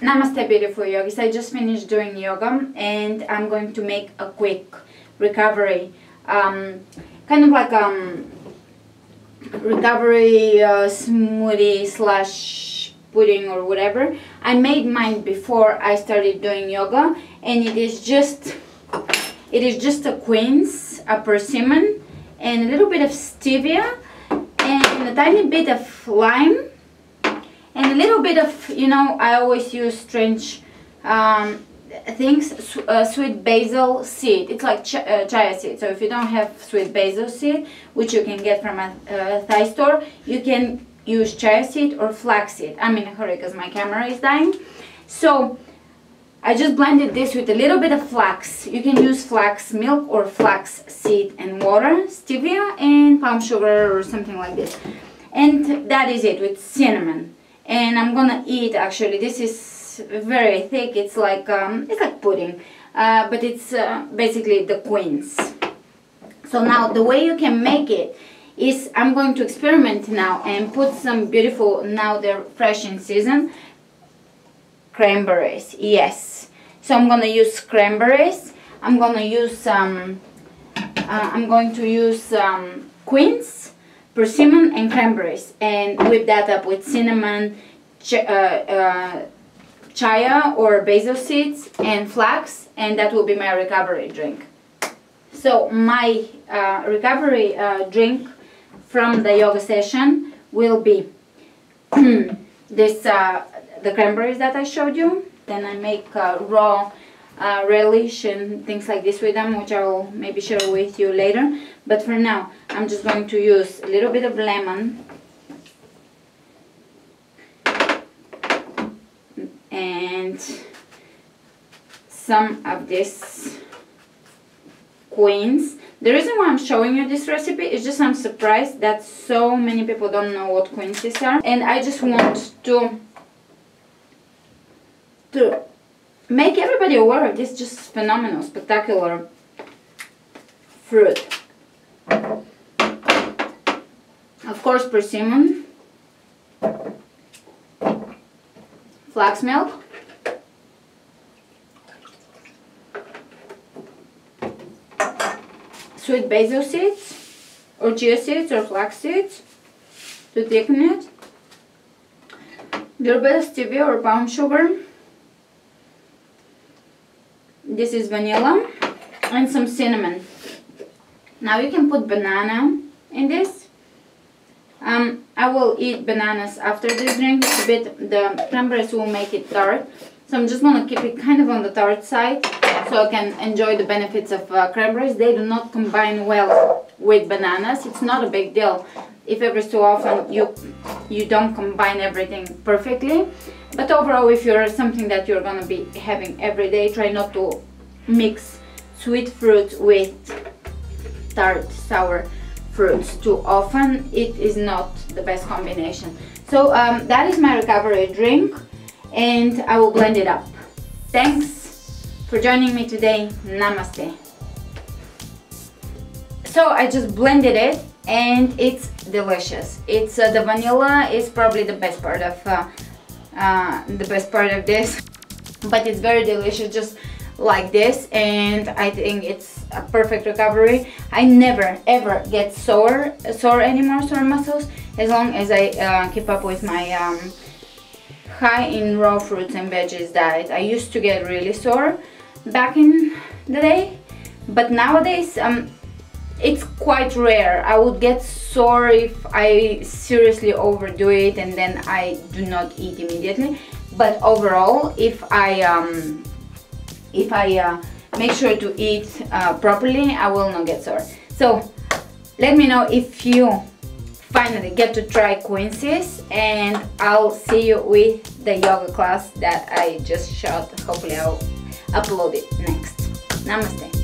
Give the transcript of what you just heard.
Namaste beautiful yogis. I just finished doing yoga and I'm going to make a quick recovery. Um, kind of like um recovery uh, smoothie slash pudding or whatever. I made mine before I started doing yoga and it is just it is just a quince, a persimmon and a little bit of stevia and a tiny bit of lime and a little bit of you know I always use strange um, things uh, sweet basil seed. It's like ch uh, chia seed. So if you don't have sweet basil seed which you can get from a uh, Thai store you can use chia seed or flax seed. I'm in a hurry because my camera is dying. So I just blended this with a little bit of flax. You can use flax milk or flax seed and water stevia and palm sugar or something like this. And that is it with cinnamon and I'm gonna eat actually. This is very thick. It's like um, it's like pudding. Uh, but it's uh, basically the quince. So now the way you can make it is I'm going to experiment now and put some beautiful now they're fresh in season cranberries. Yes. So I'm gonna use cranberries. I'm gonna use um, uh, I'm going to use um, quince persimmon and cranberries and whip that up with cinnamon, ch uh, uh, chia or basil seeds and flax and that will be my recovery drink. So my uh, recovery uh, drink from the yoga session will be this uh, the cranberries that I showed you. Then I make uh, raw uh, relish and things like this with them which I will maybe share with you later. But for now I'm just going to use a little bit of lemon. And some of this quince. The reason why I'm showing you this recipe is just I'm surprised that so many people don't know what quinces are. And I just want to to make everybody aware of this just phenomenal, spectacular fruit. Of course, persimmon, flax milk, sweet basil seeds, or chia seeds or flax seeds to thicken it, a little bit of stevia or palm sugar, this is vanilla and some cinnamon. Now you can put banana in this. Um, I will eat bananas after this drink a bit the cranberries will make it tart. So I'm just gonna keep it kind of on the tart side so I can enjoy the benefits of uh, cranberries. They do not combine well with bananas. It's not a big deal if every so often you you don't combine everything perfectly but overall if you're something that you're gonna be having every day try not to mix sweet fruits with tart sour fruits too often. It is not the best combination. So um, that is my recovery drink and I will blend it up. Thanks for joining me today. Namaste. So I just blended it and it's delicious. It's uh, the vanilla is probably the best part of uh, uh, the best part of this. But it's very delicious just like this and I think it's a perfect recovery. I never ever get sore sore anymore sore muscles as long as I uh, keep up with my um, high in raw fruits and veggies diet. I used to get really sore back in the day but nowadays um, it's quite rare. I would get sore if I seriously overdo it and then I do not eat immediately. But overall if I um, if I uh, make sure to eat uh, properly I will not get sore. So let me know if you finally get to try quinces and I'll see you with the yoga class that I just shot. Hopefully I'll upload it next. Namaste